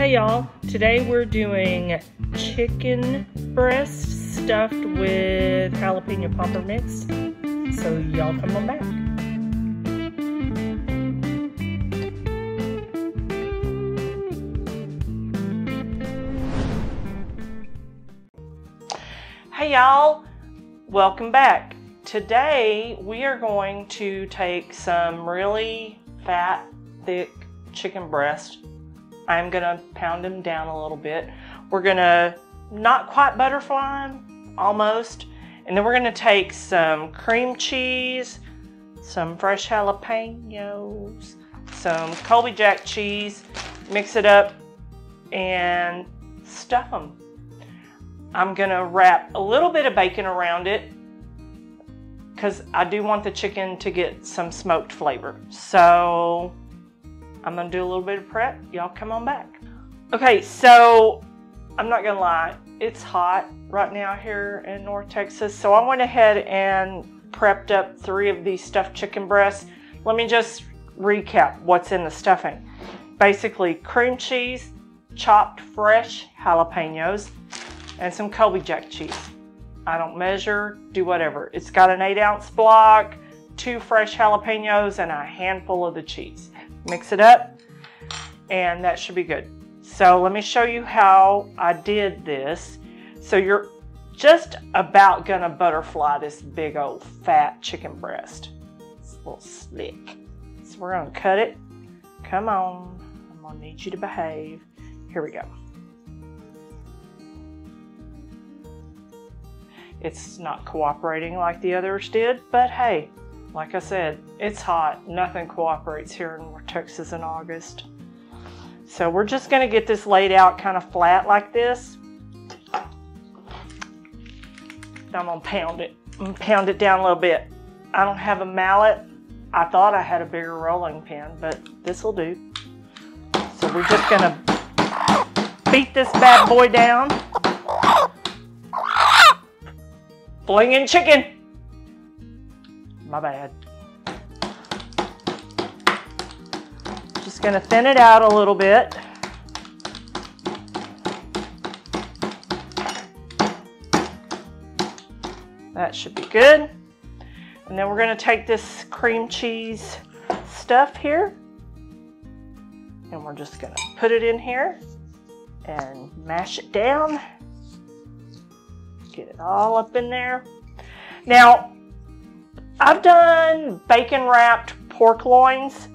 Hey y'all, today we're doing chicken breast stuffed with jalapeno popper mix. So y'all come on back. Hey y'all, welcome back. Today we are going to take some really fat, thick chicken breast I'm gonna pound them down a little bit. We're gonna not quite butterfly them, almost. And then we're gonna take some cream cheese, some fresh jalapenos, some Colby Jack cheese, mix it up and stuff them. I'm gonna wrap a little bit of bacon around it because I do want the chicken to get some smoked flavor. So I'm gonna do a little bit of prep. Y'all come on back. Okay, so I'm not gonna lie, it's hot right now here in North Texas. So I went ahead and prepped up three of these stuffed chicken breasts. Let me just recap what's in the stuffing. Basically cream cheese, chopped fresh jalapenos, and some Colby Jack cheese. I don't measure, do whatever. It's got an eight ounce block, two fresh jalapenos, and a handful of the cheese mix it up, and that should be good. So let me show you how I did this. So you're just about gonna butterfly this big old fat chicken breast. It's a little slick. So we're gonna cut it. Come on, I'm gonna need you to behave. Here we go. It's not cooperating like the others did, but hey, like I said, it's hot. Nothing cooperates here in Texas in August. So we're just going to get this laid out kind of flat like this. I'm going to pound it. pound it down a little bit. I don't have a mallet. I thought I had a bigger rolling pin, but this will do. So we're just going to beat this bad boy down. Flinging chicken. My bad. Just to thin it out a little bit. That should be good. And then we're to take this cream cheese stuff here and we're just to put it in here and mash it down. Get it all up in there. Now, I've done bacon wrapped pork loins,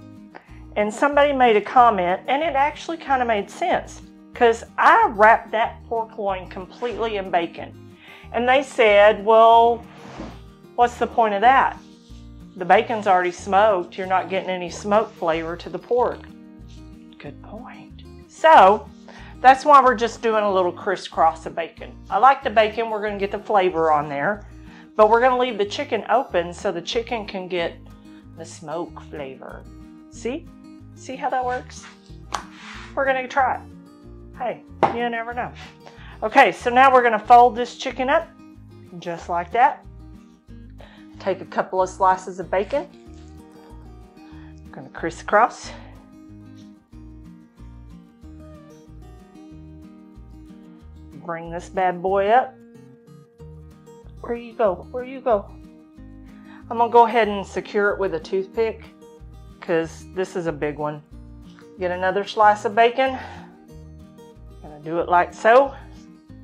and somebody made a comment, and it actually kind of made sense because I wrapped that pork loin completely in bacon. And they said, well, what's the point of that? The bacon's already smoked. You're not getting any smoke flavor to the pork. Good point. So that's why we're just doing a little crisscross of bacon. I like the bacon. We're going to get the flavor on there. But we're gonna leave the chicken open so the chicken can get the smoke flavor. See? See how that works? We're gonna try it. Hey, you never know. Okay, so now we're gonna fold this chicken up just like that. Take a couple of slices of bacon. I'm gonna crisscross. Bring this bad boy up. Where you go? Where you go? I'm gonna go ahead and secure it with a toothpick because this is a big one. Get another slice of bacon. Gonna do it like so.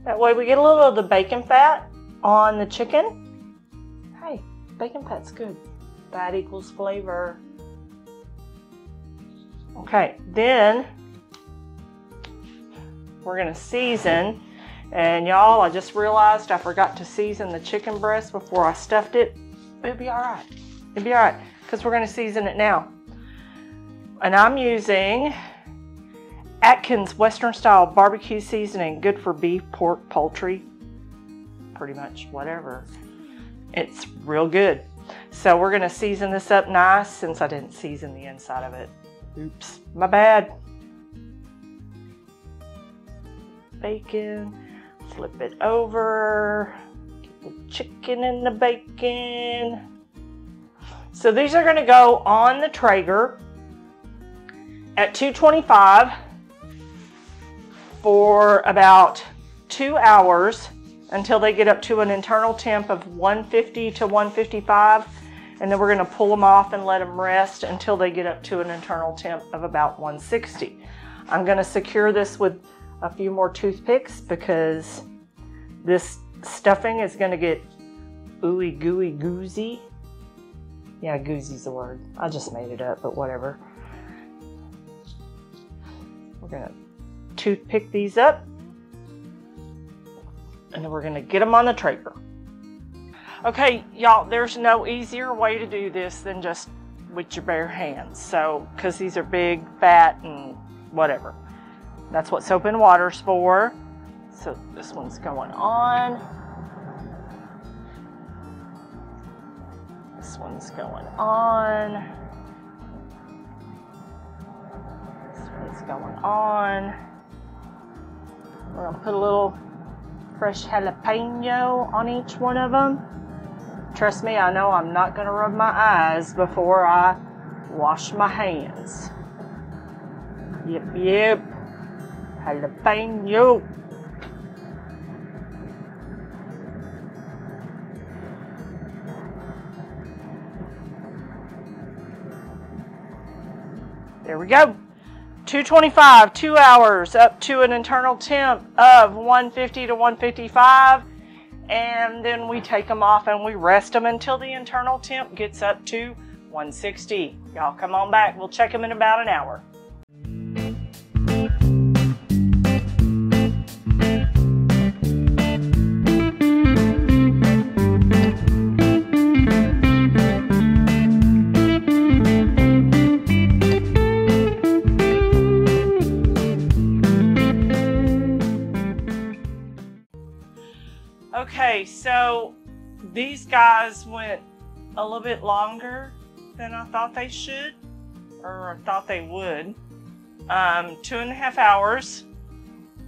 That way we get a little of the bacon fat on the chicken. Hey, bacon fat's good. That equals flavor. Okay, then we're gonna season and y'all, I just realized I forgot to season the chicken breast before I stuffed it. It'll be all right. It'll be all right because we're going to season it now. And I'm using Adkins Western Style Barbecue Seasoning, good for beef, pork, poultry, pretty much whatever. It's real good. So we're going to season this up nice since I didn't season the inside of it. Oops, my bad. Bacon flip it over, get the chicken and the bacon. So these are gonna go on the Traeger at 225 for about two hours until they get up to an internal temp of 150 to 155 and then we're going to pull them off and let them rest until they get up to an internal temp of about 160. I'm going to secure this with a few more toothpicks because this stuffing is going to get ooey gooey goozy. Yeah, goozy's the word. I just made it up, but whatever. We're going to toothpick these up and then we're going to get them on the Traeger. Okay, y'all, there's no easier way to do this than just with your bare hands. So, because these are big, fat, and whatever. That's what soap and water's for. So this one's going on. This one's going on. This one's going on. We're gonna put a little fresh jalapeno on each one of them. Trust me, I know I'm not going to rub my eyes before I wash my hands. Yep, yep. Jalapeno. There we go. 225, two hours up to an internal temp of 150 to 155 and then we take them off and we rest them until the internal temp gets up to 160. Y'all come on back. We'll check them in about an hour. Okay, so these guys went a little bit longer than I thought they should, or I thought they would. Um, two and a half hours.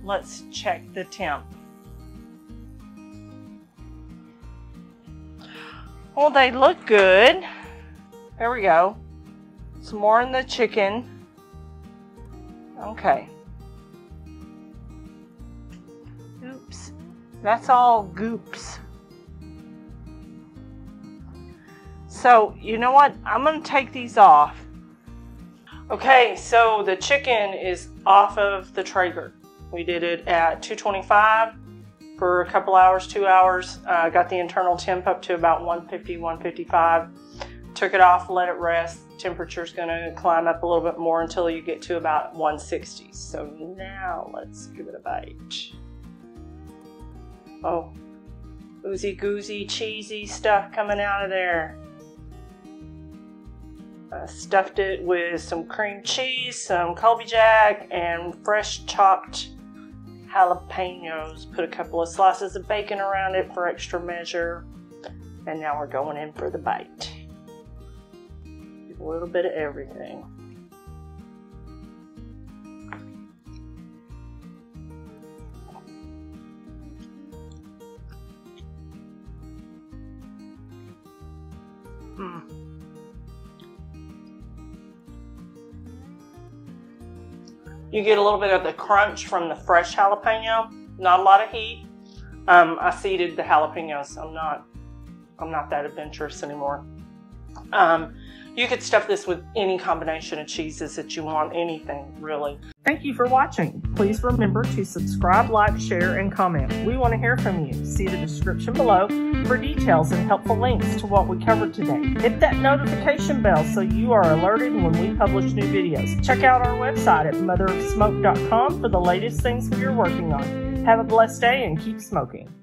Let's check the temp. Well, they look good. There we go. Some more in the chicken. Okay. That's all goops. So, you know what? I'm going to take these off. Okay, so the chicken is off of the Traeger. We did it at 225 for a couple hours, two hours. Uh, got the internal temp up to about 150, 155. Took it off, let it rest. Temperature's going to climb up a little bit more until you get to about 160. So now let's give it a bite. Oh, oozy goozy cheesy stuff coming out of there. I stuffed it with some cream cheese, some Colby Jack, and fresh chopped jalapenos. Put a couple of slices of bacon around it for extra measure. And now we're going in for the bite. A little bit of everything. You get a little bit of the crunch from the fresh jalapeno. Not a lot of heat. Um, I seeded the jalapenos. I'm not. I'm not that adventurous anymore. Um, you could stuff this with any combination of cheeses that you want, anything really. Thank you for watching. Please remember to subscribe, like, share, and comment. We want to hear from you. See the description below for details and helpful links to what we covered today. Hit that notification bell so you are alerted when we publish new videos. Check out our website at motherofsmoke.com for the latest things we are working on. Have a blessed day and keep smoking.